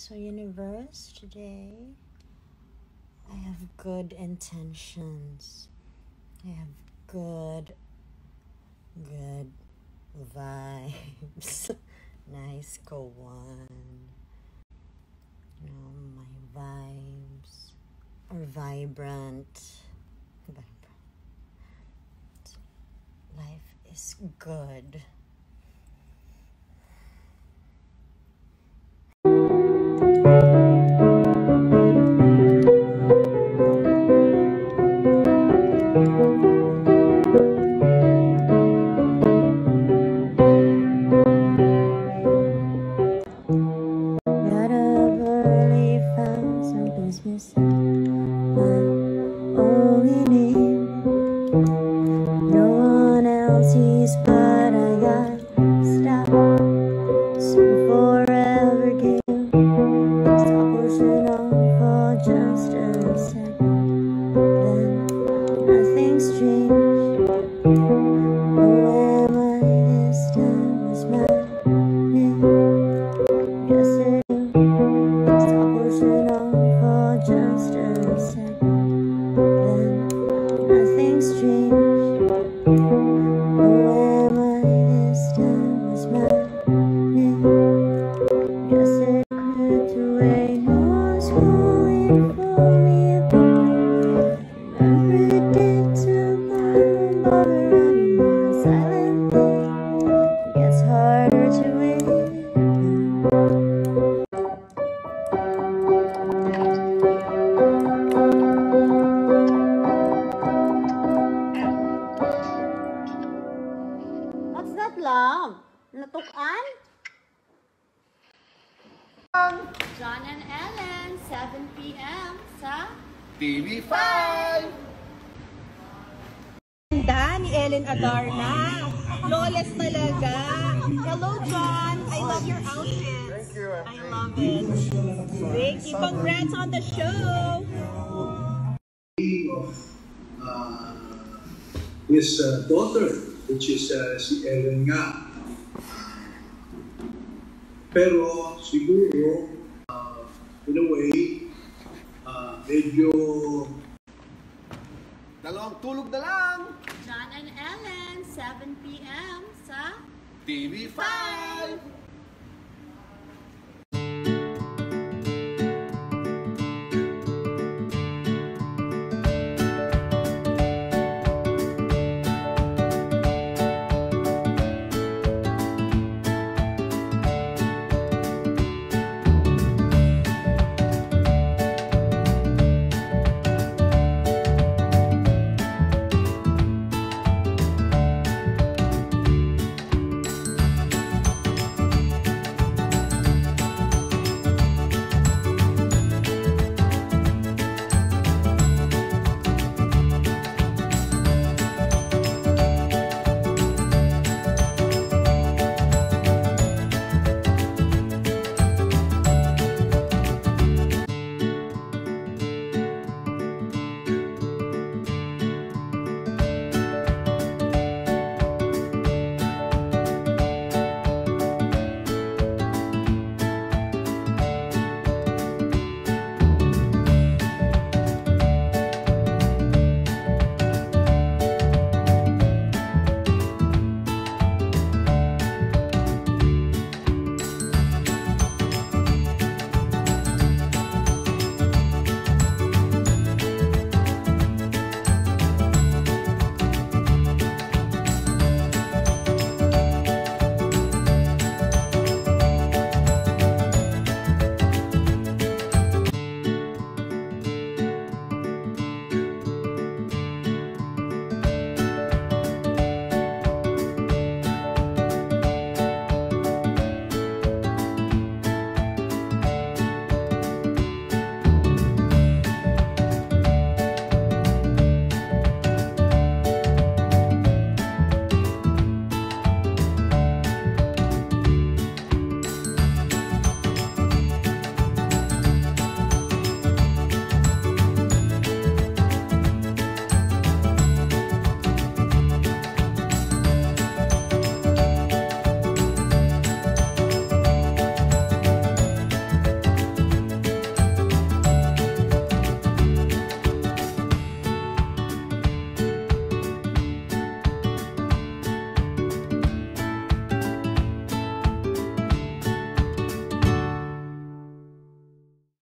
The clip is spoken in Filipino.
So, universe, today I have good intentions. I have good, good vibes. nice, go one. You know, my vibes are vibrant. Vibrant. Life is good. John and Ellen, 7 p.m. sa TV5! Ganda ni Ellen Adarna. Flawless talaga. Hello, John. I love your outfit. Thank you, I love it. Ricky, congrats on the show. uh, his uh, daughter, which is uh, si Ellen nga. Pero siguro, uh, in a way, uh, medyo Dalawang tulog na lang! John and Ellen, 7 p.m. sa TV5!